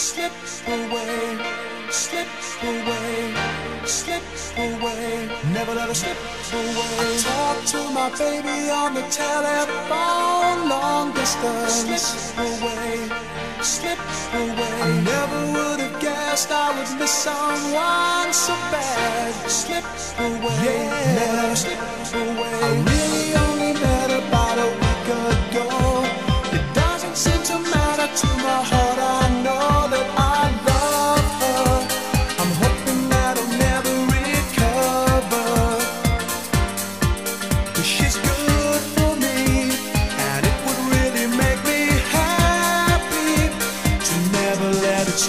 Slips away, slip away, slip away. Never let her slip away. I talk to my baby on the telephone, long distance. Slip away, slips away. I never would have guessed I would miss someone so bad. Slips away, yeah. never let her slip away.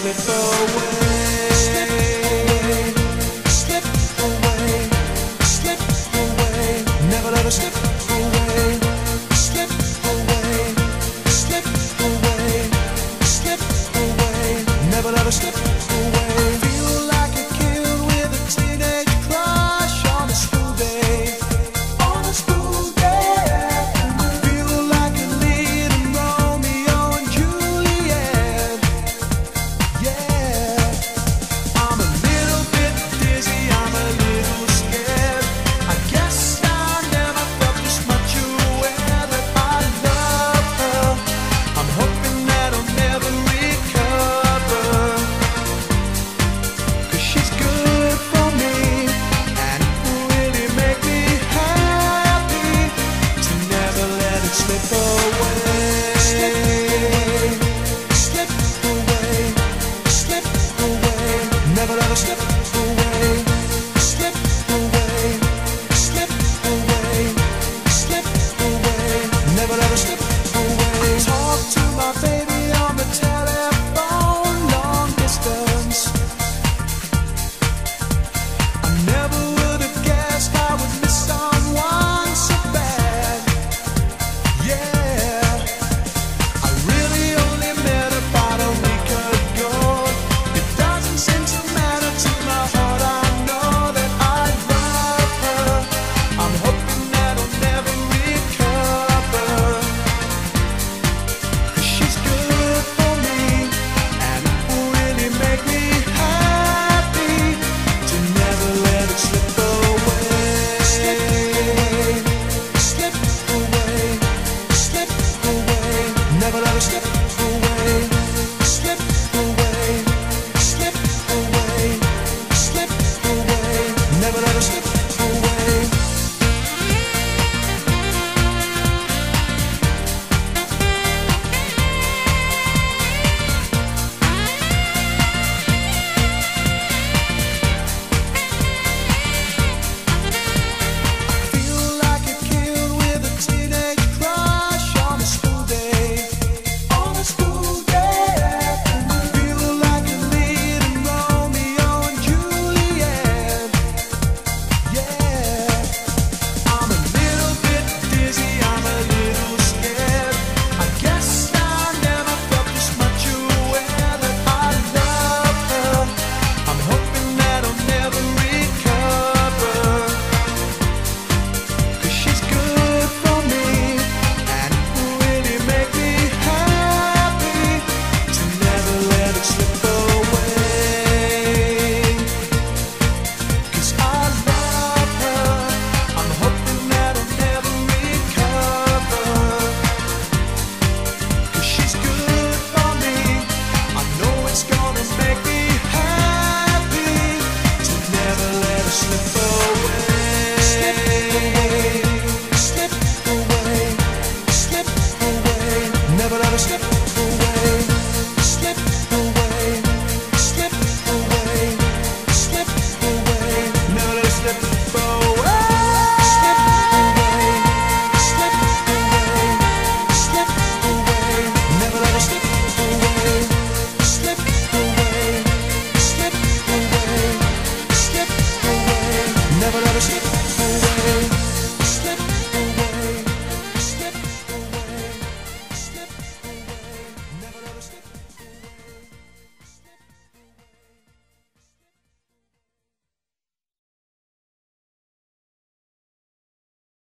slip away.